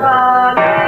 Run.